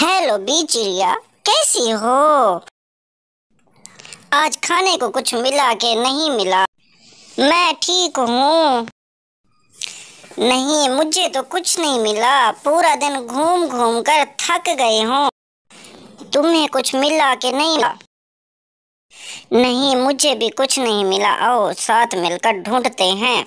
Hello B चिड़िया कैसी हो? आज खाने को कुछ मिला के नहीं मिला। मैं ठीक हूँ। नहीं, मुझे तो कुछ नहीं मिला। पूरा दिन घूम घूम कर थक गए हूँ। तुम्हें कुछ मिला के नहीं मिला? नहीं, मुझे भी कुछ नहीं मिला। आओ, साथ मिलकर ढूंढते हैं।